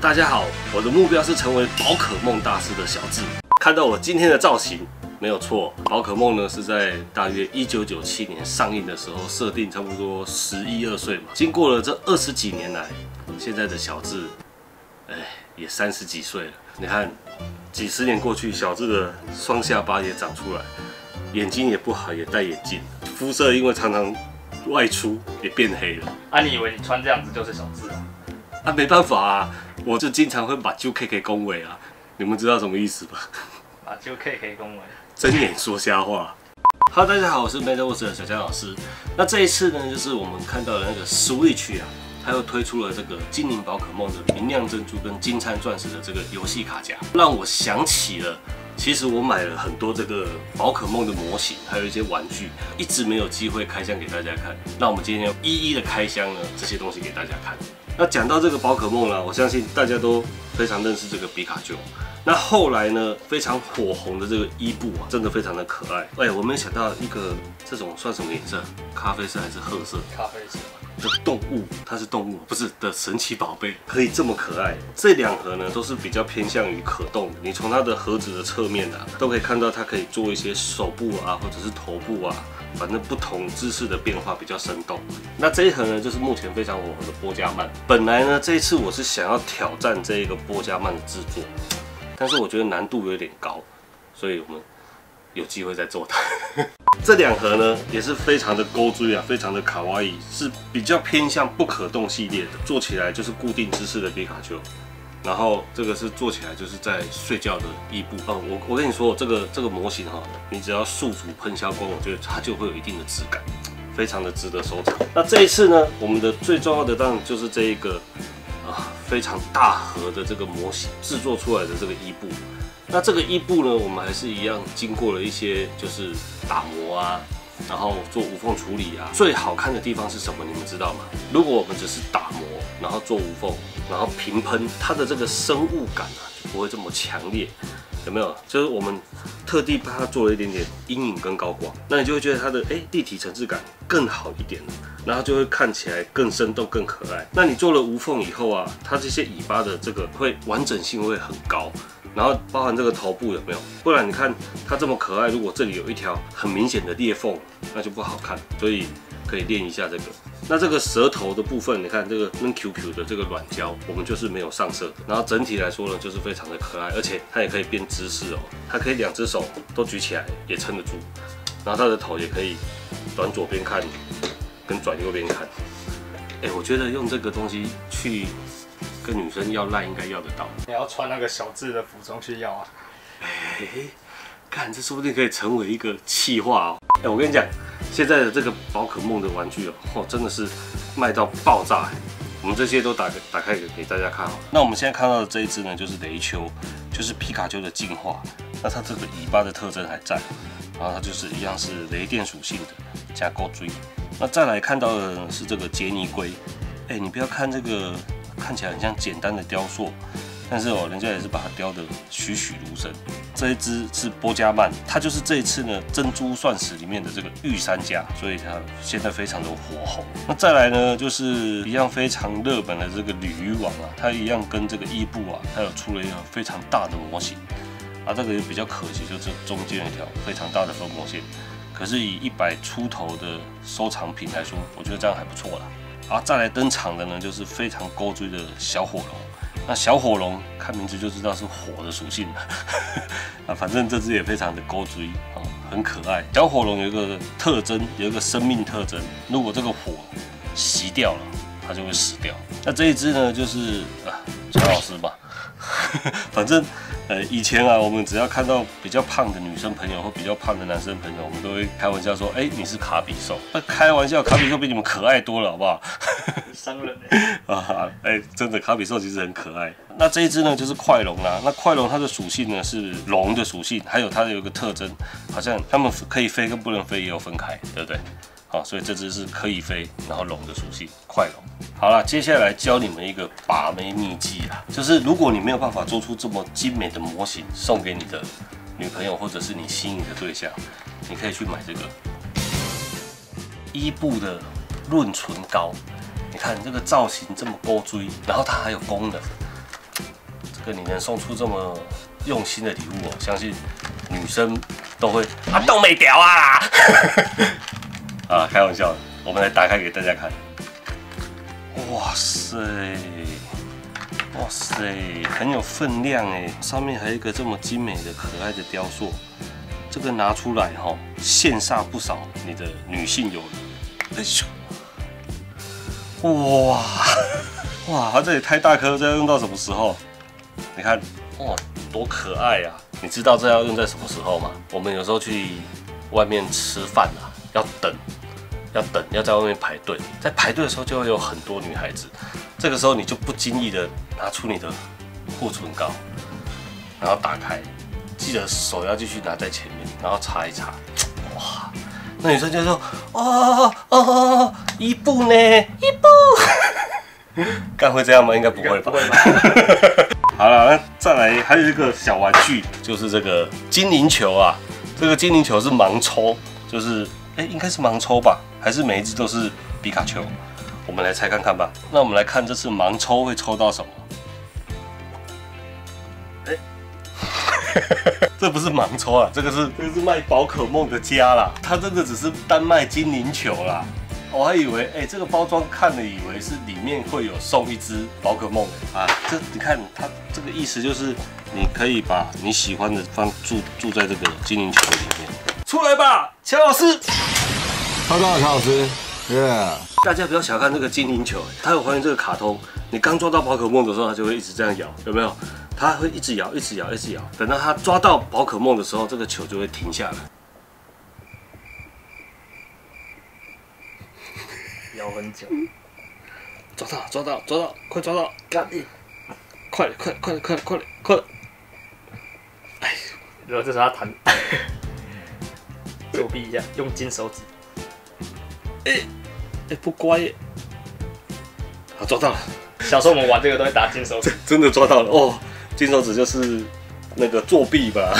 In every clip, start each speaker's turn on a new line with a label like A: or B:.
A: 大家好，我的目标是成为宝可梦大师的小智。看到我今天的造型，没有错，宝可梦呢是在大约一九九七年上映的时候设定差不多十一二岁嘛。经过了这二十几年来，现在的小智，哎，也三十几岁了。你看，几十年过去，小智的双下巴也长出来，眼睛也不好，也戴眼镜，肤色因为常常外出也变黑了。
B: 啊，你以为你穿这样子就是小智啊？
A: 啊，没办法啊，我就经常会把旧 K K 恭维啊，你们知道什么意思吧？
B: 把，就 K K 恭维，
A: 睁眼说瞎话。Hello，大家好，我是 Meta Watch 的小江老师。那这一次呢，就是我们看到的那个 Switch 啊，它又推出了这个精灵宝可梦的明亮珍珠跟金灿钻石的这个游戏卡夹，让我想起了，其实我买了很多这个宝可梦的模型，还有一些玩具，一直没有机会开箱给大家看。那我们今天要一一的开箱呢，这些东西给大家看。那讲到这个宝可梦呢，我相信大家都非常认识这个比卡丘。那后来呢，非常火红的这个伊布啊，真的非常的可爱。哎，我没想到一个这种算什么颜色？咖啡色还是褐色？
B: 咖啡色。
A: 的动物，它是动物，不是的神奇宝贝，可以这么可爱。这两盒呢，都是比较偏向于可动的。你从它的盒子的侧面啊，都可以看到它可以做一些手部啊，或者是头部啊。反正不同姿势的变化比较生动。那这一盒呢，就是目前非常火的波加曼。本来呢，这一次我是想要挑战这一个波加曼的制作，但是我觉得难度有点高，所以我们有机会再做它。这两盒呢，也是非常的勾追啊，非常的卡哇伊，是比较偏向不可动系列的，做起来就是固定姿势的皮卡丘。然后这个是做起来就是在睡觉的伊布哦，我我跟你说，这个这个模型哈，你只要宿主喷消光，我觉得它就会有一定的质感，非常的值得收藏。那这一次呢，我们的最重要的当然就是这一个啊非常大盒的这个模型制作出来的这个伊布。那这个伊布呢，我们还是一样经过了一些就是打磨啊。然后做无缝处理啊，最好看的地方是什么？你们知道吗？如果我们只是打磨，然后做无缝，然后平喷，它的这个生物感啊就不会这么强烈，有没有？就是我们特地帮它做了一点点阴影跟高光，那你就会觉得它的哎立体层次感更好一点了，然后就会看起来更生动、更可爱。那你做了无缝以后啊，它这些尾巴的这个会完整性会很高。然后包含这个头部有没有？不然你看它这么可爱，如果这里有一条很明显的裂缝，那就不好看。所以可以练一下这个。那这个舌头的部分，你看这个嫩 Q Q 的这个软胶，我们就是没有上色。然后整体来说呢，就是非常的可爱，而且它也可以变姿势哦，它可以两只手都举起来也撑得住。然后它的头也可以转左边看，跟转右边看。哎，我觉得用这个东西去。跟女生要赖应该要得到，
B: 你要穿那个小智的服装去要啊！
A: 哎，看这说不定可以成为一个气话哦！哎，我跟你讲，现在的这个宝可梦的玩具哦，哦真的是卖到爆炸！我们这些都打开打开给给大家看好了。那我们现在看到的这一只呢，就是雷丘，就是皮卡丘的进化。那它这个尾巴的特征还在，然后它就是一样是雷电属性的加钩锥。那再来看到的是这个杰尼龟。哎，你不要看这个。看起来很像简单的雕塑，但是哦，人家也是把它雕得栩栩如生。这一只是波加曼，它就是这一次呢珍珠钻石里面的这个御三家，所以它现在非常的火红。那再来呢，就是一样非常热门的这个鲤鱼王啊，它一样跟这个伊布啊，它有出了一个非常大的模型。啊，这个也比较可惜，就是中间一条非常大的分模线。可是以一百出头的收藏品来说，我觉得这样还不错啦。啊，再来登场的呢，就是非常勾追的小火龙。那小火龙看名字就知道是火的属性了。啊，反正这只也非常的勾追啊，很可爱。小火龙有一个特征，有一个生命特征，如果这个火熄掉了，它就会死掉。那这一只呢，就是啊，陈老师吧。反正。呃，以前啊，我们只要看到比较胖的女生朋友或比较胖的男生朋友，我们都会开玩笑说，哎，你是卡比兽。那开玩笑，卡比兽比你们可爱多了，好不好？
B: 伤人
A: 啊！哎，真的，卡比兽其实很可爱。那这一只呢，就是快龙啦。那快龙它的属性呢是龙的属性，还有它有一个特征，好像它们可以飞跟不能飞也有分开，对不对？好，所以这只是可以飞，然后龙的属性，快龙。好了，接下来教你们一个把妹秘技啦，就是如果你没有办法做出这么精美的模型送给你的女朋友或者是你心仪的对象，你可以去买这个伊布的润唇膏。你看这个造型这么勾追，然后它还有功能，这个你能送出这么用心的礼物哦，相信女生都会啊都没屌啊！啊，开玩笑，我们来打开给大家看。哇塞，哇塞，很有分量哎，上面还有一个这么精美的可爱的雕塑，这个拿出来哈、羡煞不少你的女性友人。哎咻，哇 哇，它这也太大颗，这要用到什么时候？你看，哇，多可爱呀、你知道这要用在什么时候吗？我们有时候去外面吃饭啊，要等，要等，要在外面排队，在排队的时候就会有很多女孩子，这个时候你就不经意的拿出你的护唇膏，然后打开，记得手要继续拿在前面，然后擦一擦，哇，那女生就说，哦哦哦，一步呢，一步，干会这样吗？应该不会吧？好了，那再来还有一个小玩具，就是这个精灵球啊。这个精灵球是盲抽，就是哎、应该是盲抽吧，还是每一只都是皮卡丘？我们来猜看看吧。那我们来看这次盲抽会抽到什么？哎、这不是盲抽啊，这个是这个是卖宝可梦的家啦，它真的只是单卖精灵球啦。我还以为，哎、这个包装看了以为是里面会有送一只宝可梦啊，这你看它这个意思就是你可以把你喜欢的放住住在这个精灵球里面。出来吧，乔老师！
C: 他到了，乔老师，耶！
A: 大家不要小看这个精灵球，它有还原这个卡通。你刚抓到宝可梦的时候，它就会一直这样摇，有没有？它会一直摇，一直摇，一直摇。等到它抓到宝可梦的时候，这个球就会停下来。
B: 摇很久，
A: 抓到，抓到，抓到，快抓到！干！快点，快点，快点，快点，快点，快点！
B: 如果这时候他弹，作弊一下，用金手指，
A: 哎、不乖耶！好，抓到了，
B: 小时候我们玩这个都会打金手指，
A: 真的抓到了哦！金手指就是那个作弊吧？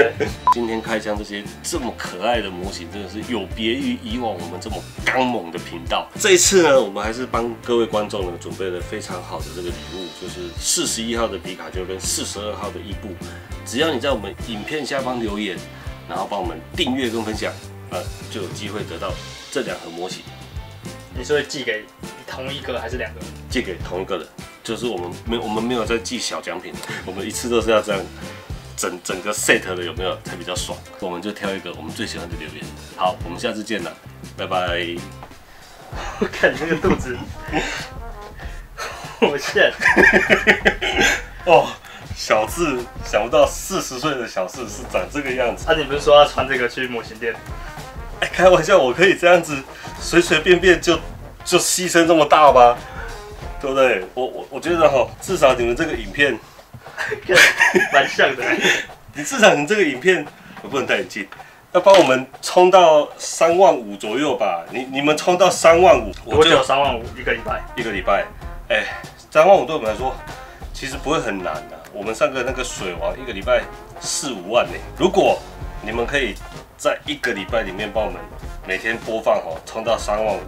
A: 今天开箱这些这么可爱的模型，真的是有别于以往我们这么刚猛的频道。这一次呢，我们还是帮各位观众呢准备了非常好的这个礼物，就是四十一号的皮卡丘跟四十二号的伊布。只要你在我们影片下方留言，然后帮我们订阅跟分享，呃，就有机会得到这两盒模型。
B: 你是会寄给同一个还是两个？
A: 寄给同一个人，就是我们没我们没有在寄小奖品，我们一次都是要这样整整个 set 的有没有才比较爽？我们就挑一个我们最喜欢的留言。好，我们下次见了，拜拜。
B: 我看你那个肚子，我现
A: 哦，小智想不到四十岁的小智是长这个样子。
B: 啊，你不是说要穿这个去模型店？
A: 哎，开玩笑，我可以这样子随随便便就就牺牲这么大吗？对不对？我我我觉得哈，至少你们这个影片，
B: 看蛮像的。
A: 你至少你这个影片，我不能戴眼镜，要帮我们冲到三万五左右吧。你你们冲到三万五，我就
B: 有？三万五一个礼拜？
A: 一个礼拜，哎、三万五对我们来说其实不会很难的、我们上个那个水王一个礼拜四五万呢。如果你们可以在一个礼拜里面帮我们每天播放哦，冲到三万五，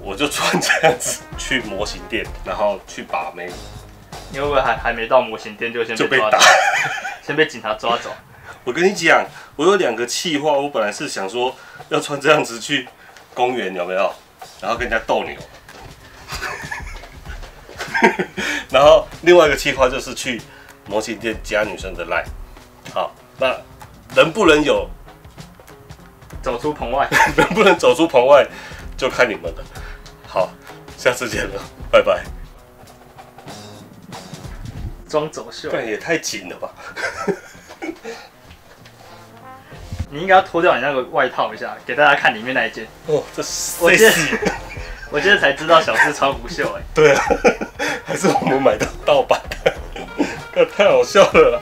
A: 我就穿这样子去模型店，然后去把妹，
B: 你会不会还还没到模型店就先
A: 就被打
B: 被抓走？先被警察抓走？
A: 我跟你讲，我有两个气话，我本来是想说要穿这样子去公园，有没有？然后跟人家斗牛。然后另外一个计划就是去模型店加女生的赖。好，那能不能有，
B: 走出棚外。
A: 能不能走出棚外，就看你们了。好，下次见了，拜拜。
B: 装走秀，
A: 但也太紧了吧？
B: 你应该要脱掉你那个外套一下，给大家看里面那一件。
A: 哦，这
B: 我今天我今天才知道小智穿无袖哎、
A: 对啊，还是我们买到盗版的，太好笑了啦。